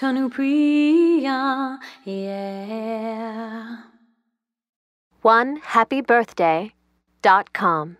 Tanupriya, yeah. One happy birthday dot com.